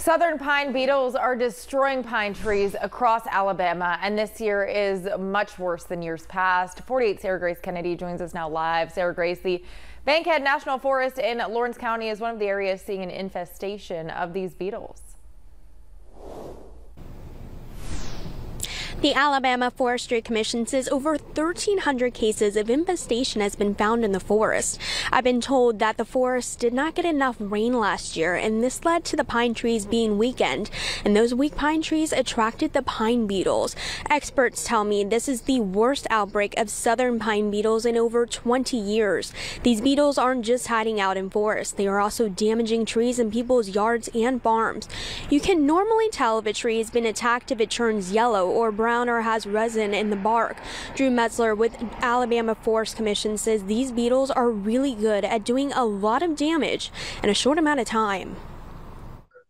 Southern pine beetles are destroying pine trees across Alabama, and this year is much worse than years past. 48 Sarah Grace Kennedy joins us now live. Sarah Grace, the Bankhead National Forest in Lawrence County is one of the areas seeing an infestation of these beetles. The Alabama Forestry Commission says over 1,300 cases of infestation has been found in the forest. I've been told that the forest did not get enough rain last year, and this led to the pine trees being weakened. And those weak pine trees attracted the pine beetles. Experts tell me this is the worst outbreak of southern pine beetles in over 20 years. These beetles aren't just hiding out in forests, they are also damaging trees in people's yards and farms. You can normally tell if a tree has been attacked if it turns yellow or brown brown or has resin in the bark. Drew Metzler with Alabama Forest Commission says these beetles are really good at doing a lot of damage in a short amount of time.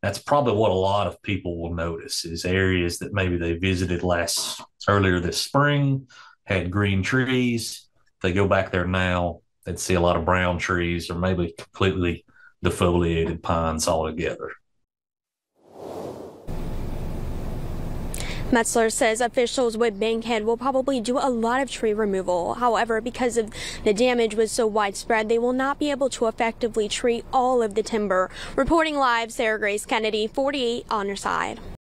That's probably what a lot of people will notice is areas that maybe they visited last earlier this spring had green trees. They go back there now, they'd see a lot of brown trees or maybe completely defoliated pines altogether. Metzler says officials with Bankhead will probably do a lot of tree removal. However, because of the damage was so widespread, they will not be able to effectively treat all of the timber. Reporting live, Sarah Grace Kennedy, 48 on your side.